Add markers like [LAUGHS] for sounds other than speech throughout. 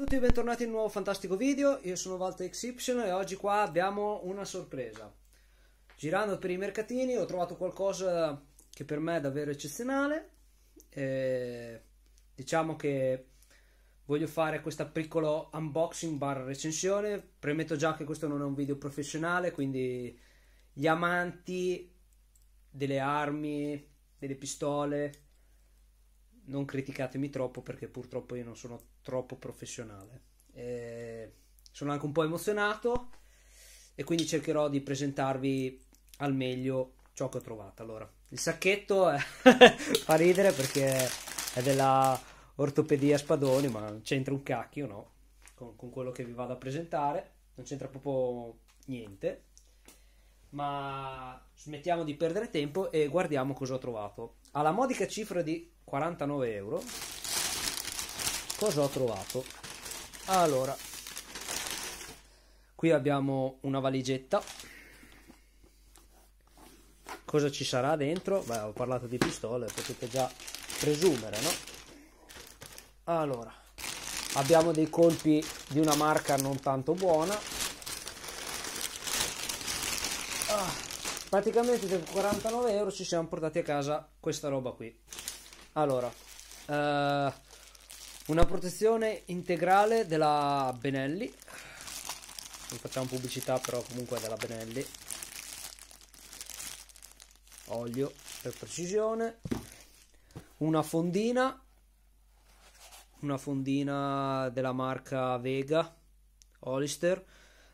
tutti bentornati in un nuovo fantastico video, io sono Walter XY e oggi qua abbiamo una sorpresa. Girando per i mercatini ho trovato qualcosa che per me è davvero eccezionale. E diciamo che voglio fare questo piccolo unboxing barra recensione. Premetto già che questo non è un video professionale, quindi gli amanti delle armi, delle pistole, non criticatemi troppo perché purtroppo io non sono troppo professionale. E sono anche un po' emozionato e quindi cercherò di presentarvi al meglio ciò che ho trovato. Allora, il sacchetto è [LAUGHS] fa ridere perché è della ortopedia Spadoni, ma non c'entra un cacchio, no? Con, con quello che vi vado a presentare, non c'entra proprio niente. Ma smettiamo di perdere tempo e guardiamo cosa ho trovato. Alla modica cifra di 49 euro. Cosa ho trovato? Allora qui abbiamo una valigetta. Cosa ci sarà dentro? Beh ho parlato di pistole potete già presumere no? Allora abbiamo dei colpi di una marca non tanto buona. Ah, praticamente per 49 euro ci siamo portati a casa questa roba qui allora, uh, una protezione integrale della Benelli. Non facciamo pubblicità, però comunque è della Benelli. Olio per precisione. Una fondina. Una fondina della marca Vega Hollister.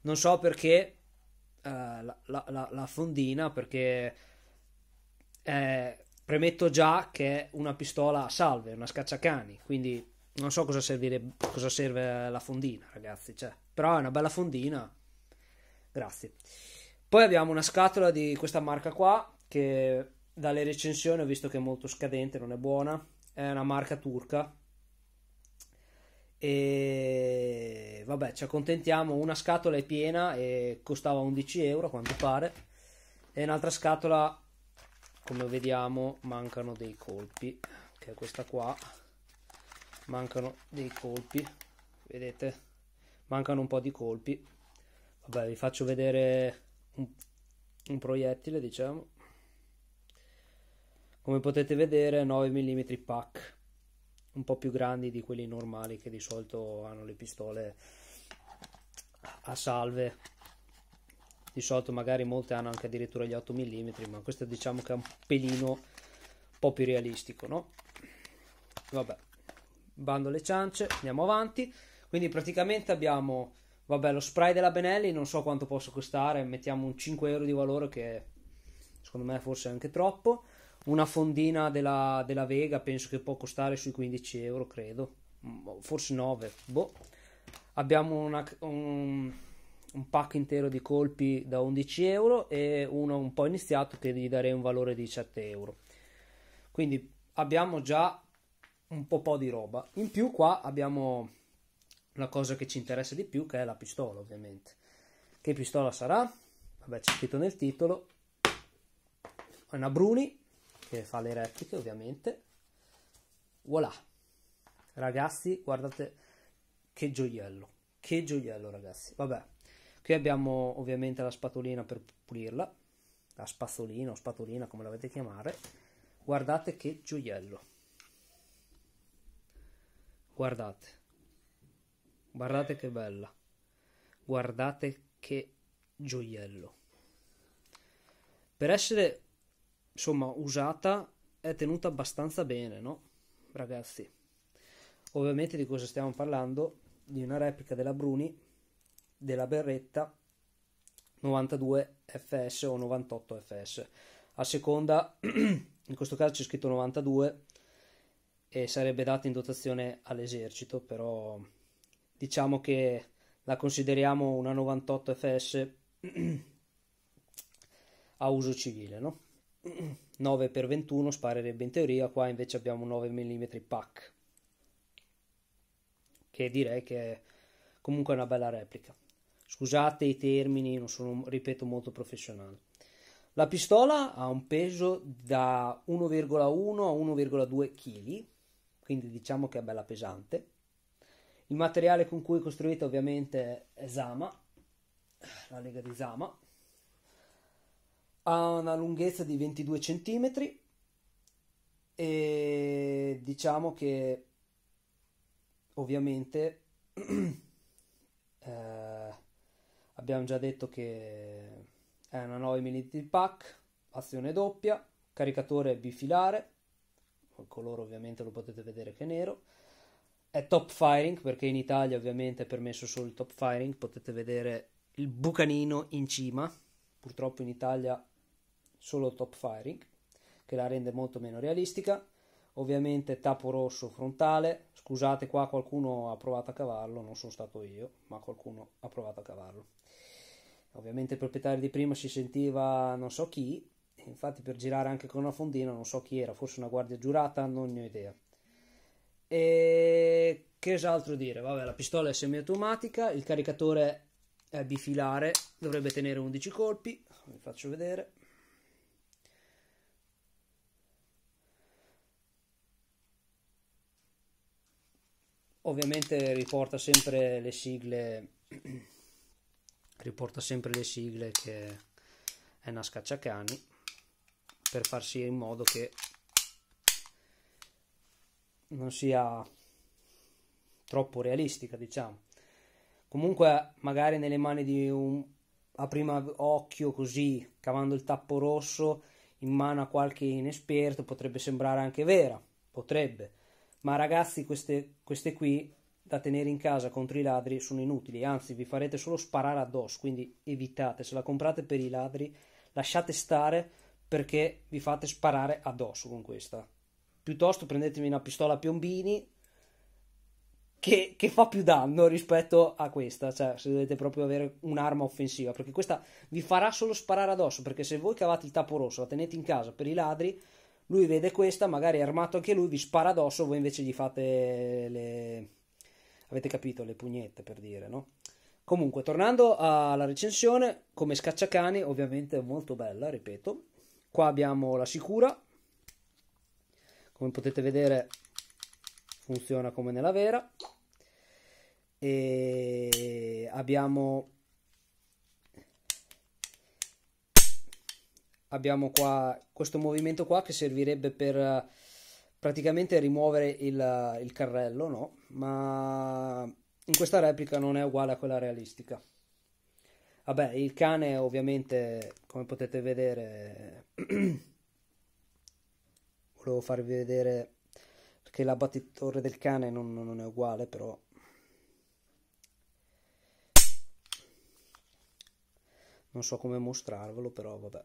Non so perché uh, la, la, la, la, fondina, perché è Premetto già che è una pistola a salve, una scacciacani, quindi non so cosa, servire, cosa serve la fondina, ragazzi. Cioè, però è una bella fondina. Grazie. Poi abbiamo una scatola di questa marca qua, che dalle recensioni ho visto che è molto scadente, non è buona. È una marca turca. E vabbè, ci accontentiamo. Una scatola è piena e costava 11 euro, a quanto pare. E un'altra scatola come vediamo mancano dei colpi che è questa qua mancano dei colpi vedete? Mancano un po' di colpi. Vabbè vi faccio vedere un, un proiettile diciamo. Come potete vedere 9 mm pack un po' più grandi di quelli normali che di solito hanno le pistole a salve di solito magari molte hanno anche addirittura gli 8 mm ma questo diciamo che è un pelino un po' più realistico no? vabbè bando le ciance andiamo avanti. Quindi praticamente abbiamo vabbè lo spray della Benelli non so quanto possa costare mettiamo un 5 euro di valore che secondo me forse è anche troppo. Una fondina della, della Vega penso che può costare sui 15 euro credo. Forse 9 boh. Abbiamo una, un, un pack intero di colpi da 11 euro e uno un po' iniziato che gli darei un valore di 7 euro. Quindi abbiamo già un po', po' di roba. In più qua abbiamo la cosa che ci interessa di più che è la pistola ovviamente. Che pistola sarà? vabbè c'è scritto nel titolo. È una Bruni che fa le repliche ovviamente. Voilà. Ragazzi guardate che gioiello. Che gioiello ragazzi. Vabbè Qui abbiamo ovviamente la spatolina per pulirla, la spazzolina o spatolina come la volete chiamare. Guardate che gioiello. Guardate. Guardate che bella. Guardate che gioiello. Per essere insomma usata è tenuta abbastanza bene, no? Ragazzi. Ovviamente di cosa stiamo parlando? Di una replica della Bruni della berretta 92 fs o 98 fs a seconda [CLEARS THROAT] in questo caso c'è scritto 92 e sarebbe data in dotazione all'esercito però diciamo che la consideriamo una 98 fs [CLEARS THROAT] a uso civile no? 9 x 21 sparerebbe in teoria qua invece abbiamo 9 mm pack che direi che è comunque una bella replica Scusate i termini, non sono, ripeto, molto professionale. La pistola ha un peso da 1,1 a 1,2 kg, quindi diciamo che è bella pesante. il materiale con cui è costruita ovviamente è Zama, la lega di Zama. Ha una lunghezza di 22 cm e diciamo che ovviamente [CLEARS THROAT] eh, abbiamo già detto che è una 9 mm pack, azione doppia, caricatore bifilare, il colore ovviamente lo potete vedere che è nero è top firing perché in Italia ovviamente è permesso solo il top firing, potete vedere il bucanino in cima, purtroppo in Italia solo top firing, che la rende molto meno realistica. Ovviamente tappo rosso frontale, scusate qua qualcuno ha provato a cavarlo, non sono stato io, ma qualcuno ha provato a cavarlo. Ovviamente il proprietario di prima si sentiva non so chi, infatti per girare anche con una fondina non so chi era, forse una guardia giurata, non ne ho idea. E che altro dire? Vabbè, la pistola è semiautomatica, il caricatore è bifilare, dovrebbe tenere 11 colpi, vi faccio vedere. Ovviamente riporta sempre le sigle [CLEARS THROAT] riporta sempre le sigle che è una scacciacani per far sì in modo che non sia troppo realistica, diciamo. Comunque, magari nelle mani di un a prima occhio così, cavando il tappo rosso in mano a qualche inesperto, potrebbe sembrare anche vera, potrebbe. Ma ragazzi, queste, queste qui da tenere in casa contro i ladri sono inutili, anzi vi farete solo sparare addosso, quindi evitate, se la comprate per i ladri, lasciate stare perché vi fate sparare addosso con questa. Piuttosto prendetevi una pistola a piombini che, che, fa più danno rispetto a questa, cioè se dovete proprio avere un'arma offensiva, perché questa vi farà solo sparare addosso, perché se voi cavate il tappo rosso, la tenete in casa per i ladri, lui vede questa, magari è armato anche lui, vi spara addosso, voi invece gli fate le... avete capito, le pugnette per dire, no? Comunque, tornando alla recensione, come scacciacani, ovviamente molto bella, ripeto. Qua abbiamo la sicura, come potete vedere funziona come nella vera e abbiamo abbiamo qua questo movimento qua che servirebbe per praticamente rimuovere il, il carrello no? ma in questa replica non è uguale a quella realistica. Vabbè il cane ovviamente come potete vedere [CLEARS THROAT] volevo farvi vedere perché l'abbattitore del cane non, non è uguale però. Non so come mostrarvelo però vabbè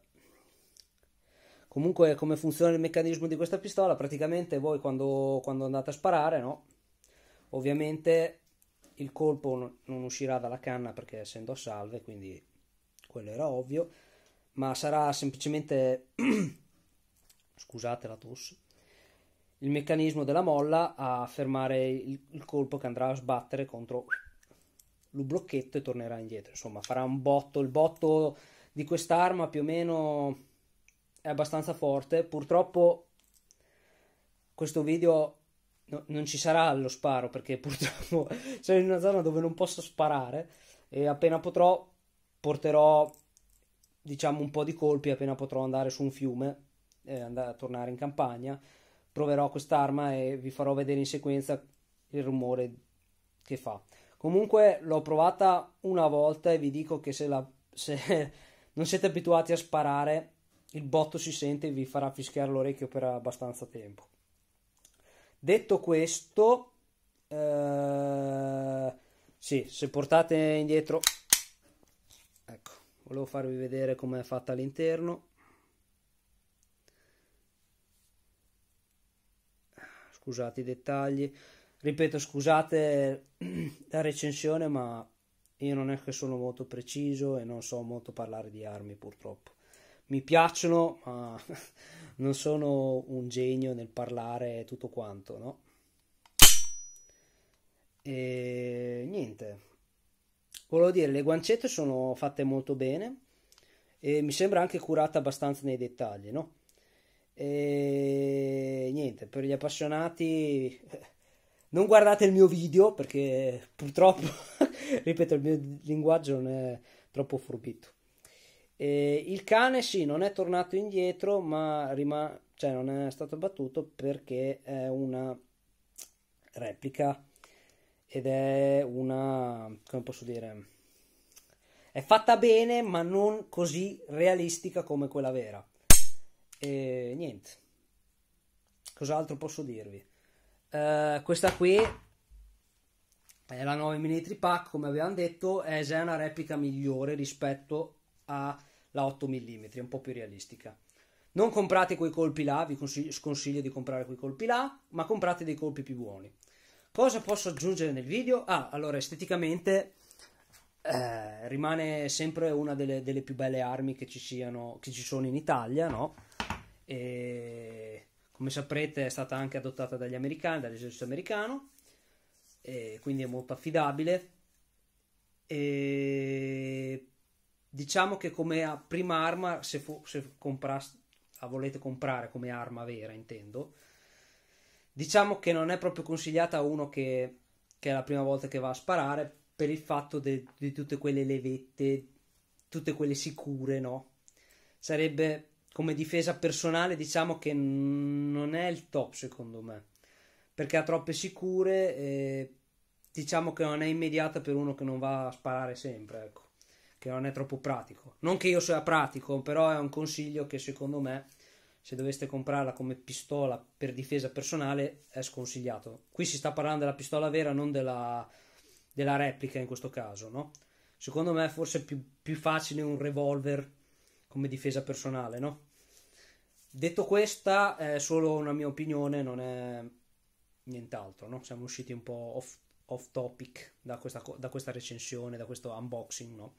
comunque come funziona il meccanismo di questa pistola praticamente voi quando, quando andate a sparare no ovviamente il colpo non uscirà dalla canna perché essendo a salve quindi quello era ovvio ma sarà semplicemente [CLEARS THROAT] scusate la tosse, il meccanismo della molla a fermare il, il colpo che andrà a sbattere contro il blocchetto e tornerà indietro. Insomma, farà un botto. Il botto di quest'arma più o meno è abbastanza forte. Purtroppo questo video no, non ci sarà lo sparo perché purtroppo [LAUGHS] sono in una zona dove non posso sparare e appena potrò porterò diciamo un po' di colpi appena potrò andare su un fiume eh, andare a tornare in campagna, proverò quest'arma e vi farò vedere in sequenza il rumore che fa. Comunque l'ho provata una volta e vi dico che se, la, se [LAUGHS] non siete abituati a sparare, il botto si sente e vi farà fischiare l'orecchio per abbastanza tempo. Detto questo, eh, sì, se portate indietro, ecco, volevo farvi vedere come è fatta all'interno. scusate i dettagli. Ripeto, scusate la recensione, ma io non è che sono molto preciso e non so molto parlare di armi purtroppo. Mi piacciono, ma [LAUGHS] non sono un genio nel parlare tutto quanto, no? E niente. Volevo dire, le guancette sono fatte molto bene e mi sembra anche curata abbastanza nei dettagli, no? E niente, per gli appassionati [LAUGHS] non guardate il mio video perché purtroppo, [LAUGHS] ripeto, il mio linguaggio non è troppo furbito. E il cane sì, non è tornato indietro, ma rima- cioè non è stato battuto perché è una replica ed è una, come posso dire, è fatta bene ma non così realistica come quella vera. E niente, cos'altro posso dirvi? Uh, questa qui è la 9 mm pack, come abbiamo detto, è già una replica migliore rispetto alla 8 mm, un po' più realistica. Non comprate quei colpi là, vi sconsiglio di comprare quei colpi là, ma comprate dei colpi più buoni. Cosa posso aggiungere nel video? Ah, allora esteticamente eh, rimane sempre una delle, delle, più belle armi che ci, siano, che ci sono in Italia, no? E come saprete è stata anche adottata dagli americani, dall'esercito americano, e quindi è molto affidabile. E diciamo che come prima arma, se, fu, se compras, la volete comprare come arma vera, intendo, diciamo che non è proprio consigliata a uno che, che è la prima volta che va a sparare per il fatto di tutte quelle levette, tutte quelle sicure, no? Sarebbe come difesa personale, diciamo che non è il top secondo me, perché ha troppe sicure e diciamo che non è immediata per uno che non va a sparare sempre, ecco, che non è troppo pratico. Non che io sia pratico, però è un consiglio che secondo me se doveste comprarla come pistola per difesa personale è sconsigliato. Qui si sta parlando della pistola vera, non della, della replica in questo caso, no? Secondo me è forse più, più facile un revolver come difesa personale, no? Detto questa, è solo una mia opinione, non è nient'altro, no? Siamo usciti un po' off, off topic da questa, da questa recensione, da questo unboxing, no?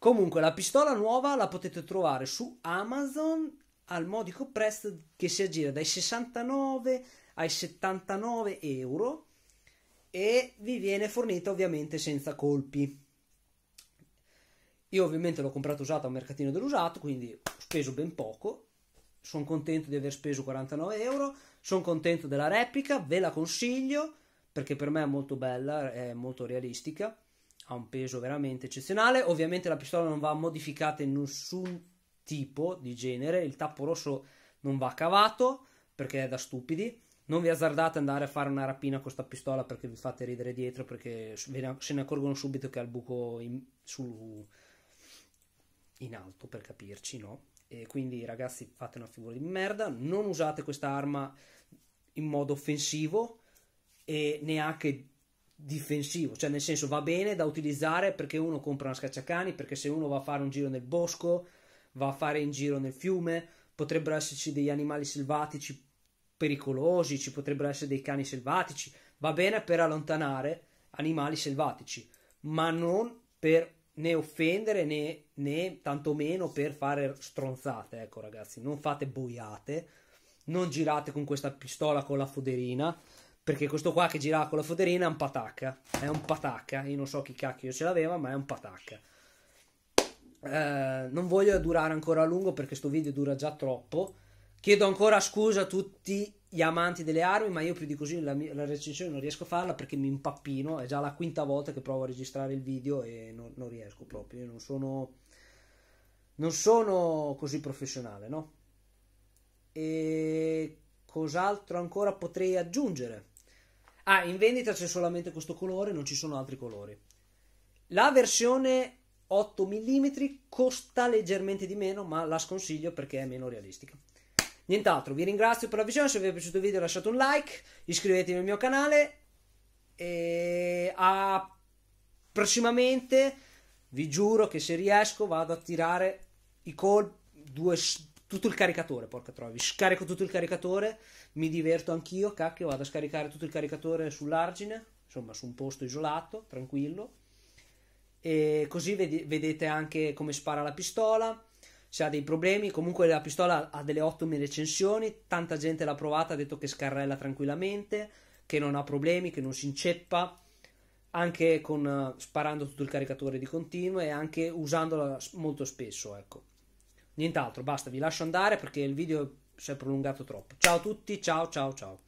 Comunque, la pistola nuova la potete trovare su Amazon al modico prezzo che si aggira dai 69 ai 79 euro e vi viene fornita ovviamente senza colpi. Io ovviamente l'ho comprato usato al mercatino dell'usato, quindi ho speso ben poco. Sono contento di aver speso 49 euro. Sono contento della replica, ve la consiglio perché per me è molto bella, è molto realistica, ha un peso veramente eccezionale. Ovviamente la pistola non va modificata in nessun tipo di genere, il tappo rosso non va cavato perché è da stupidi. Non vi azzardate ad andare a fare una rapina con questa pistola perché vi fate ridere dietro perché se ne accorgono subito che ha il buco in, su, in alto per capirci, no? E quindi ragazzi fate una figura di merda, non usate questa arma in modo offensivo e neanche difensivo, cioè nel senso va bene da utilizzare perché uno compra una scacciacani, perché se uno va a fare un giro nel bosco va a fare in giro nel fiume, potrebbero esserci degli animali selvatici pericolosi, ci potrebbero essere dei cani selvatici, va bene per allontanare animali selvatici, ma non per né offendere né, né tantomeno per fare stronzate, ecco ragazzi, non fate boiate, non girate con questa pistola con la foderina, perché questo qua che girava con la foderina è un patacca, è un patacca, io non so chi cacchio ce l'aveva, ma è un patacca. Eh, non voglio durare ancora a lungo perché questo video dura già troppo. Chiedo ancora scusa a tutti gli amanti delle armi, ma io più di così la, la, recensione non riesco a farla perché mi impappino. È già la quinta volta che provo a registrare il video e non, non riesco proprio. Io non sono, non sono così professionale, no? E cos'altro ancora potrei aggiungere? Ah, in vendita c'è solamente questo colore, non ci sono altri colori. La versione 8 mm costa leggermente di meno, ma la sconsiglio perché è meno realistica. Nient'altro, vi ringrazio per la visione, se vi è piaciuto il video lasciate un like, iscrivetevi al mio canale e a prossimamente vi giuro che se riesco vado a tirare i colpi, due, tutto il caricatore, porca trovi, scarico tutto il caricatore, mi diverto anch'io, cacchio, vado a scaricare tutto il caricatore sull'argine, insomma su un posto isolato, tranquillo. E così vedete anche come spara la pistola se ha dei problemi. Comunque la pistola ha delle ottime recensioni tanta gente l'ha provata ha detto che scarrella tranquillamente che non ha problemi che non si inceppa anche con sparando tutto il caricatore di continuo e anche usandola molto spesso ecco. Nient'altro basta vi lascio andare perché il video si è prolungato troppo. Ciao a tutti ciao ciao ciao